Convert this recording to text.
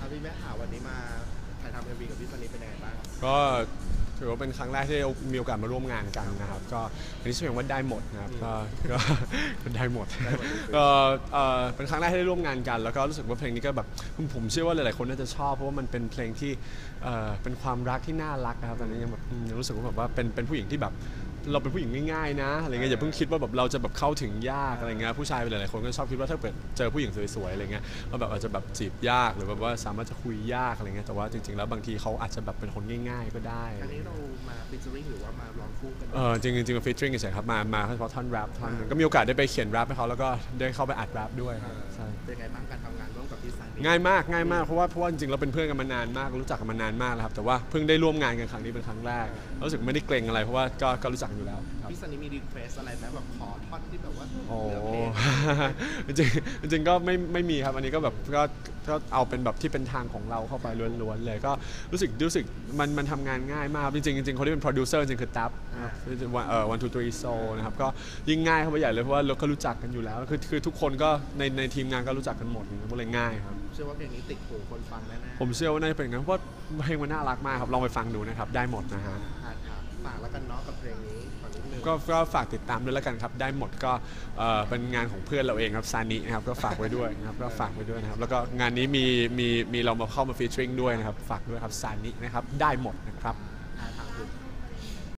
อาพี่แม่ข่าววันนี้มาถ่ายทำเอ็มวีกับพี่ซันนี่เป็นยังไงบ้างก็ถือว่าเป็นครั้งแรกที่มีโอกาสมาร่วมงานกันนะครับ ก็อันนี้ชื่อเงว่าได้หมดนะครับก็ก็ได้หมดก็เออเป็นครั้งแรกที่ได้ร่วมงานกัน แล้วก็รู้สึกว่าเพลงนี้ก็แบบผมเชื่อว่าหลายๆคนน่าจะชอบเพราะว่ามันเป็นเพลงที่เออเป็นความรักที่น่ารักนะครับตอนนี้ยังแบบยังรู้สึกว่าแบบว่าเป็นเป็นผู้หญิงที่แบบ เราเป็นผู้หญิงง่ายๆนะอะไรเงี้ยอย่าเพิ่งคิดว่าแบบเราจะแบบเข้าถึงยากอะไรเงี้ยผู้ชายหลายๆคนก็ชอบคิดว่าถ้าเกิดเจอผู้หญิงสวยๆอะไรเงี้ยเราแบบอาจจะแบบจีบยากหรือแบบว่าสามารถจะคุยยากอะไรเงี้ยแต่ว่าจริงๆแล้วบางทีเขาอาจจะแบบเป็นคนง่าย ๆ ก็ได้ครั้งนี้เรามา featuring หรือว่ามาร้องคู่กันเออจริงๆจริงๆมา featuring เฉยๆครับมามาเฉพาะท่อนแร็ปท่อนนึงก็มีโอกาสได้ไปเขียนแร็ปให้เขาแล้วก็ได้เข้าไปอัดแร็ปด้วยครับใช่เป็นไงบ้างการทำงานร่วมกับพี่ซันนี่ง่ายมากง่ายมากเพราะว่าเพราะว่าจริงๆเราเป็นเพื่อนกันมานานมากรู้จักกันมานานมากแล้วครับแต่ว่าเพิ่งได้ร่วมงานกันครั้งนี้เป็นครั้งแรกรู้สึกไม่ได้เกรงอะไรเพราะว่าก็ก็รู้จักกันอยู่แล้วครับ พี่ซันนี่มี request อะไรไหมแบบขอท่อนที่แบบว่าโอ้เหลือเพลง จริงๆจริงๆก็ไม่ไม่มีครับอันนี้ก็แบบก็ก็เอาเป็นแบบที่เป็นทางของเราเข้าไปล้วนๆเลยก็รู้สึกรู้สึกมันมันทำงานง่ายมากครับจริงๆจริงๆคนที่เป็นโปรดิวเซอร์จริงๆคือตับวันเอ่อวันทูทรีโซนะครับก็ยิ่งง่ายเข้าไปใหญ่เลยเพราะว่าเราก็รู้จักกันอยู่แล้ว คือคือทุกคนก็ในในทีมงานก็รู้จักกันหมดก็เลยง่ายครับ เชื่อว่าเพลงนี้ติดหูคนฟังแน่ๆผมเชื่อว่าน่าจะเป็นอย่างนั้นเพราะว่าเพลงมันน่ารักมากครับลองไปฟังดูนะครับได้หมดนะฮะ อะครับฝากแล้วกันเนาะกับเพลงนี้ขอนิดนึงก็ก็ฝากติดตามด้วยแล้วกันครับ ได้หมดก็เอ่อเป็นงานของเพื่อนเราเองครับซันนี่นะครับก็ฝากไว้ด้วยนะครับก็ฝากไว้ด้วยนะครับแล้วก็งานนี้มีมีมีเรามาเข้ามาฟีเจอริงด้วยนะครับฝากด้วยครับซานินะครับได้หมดนะครับ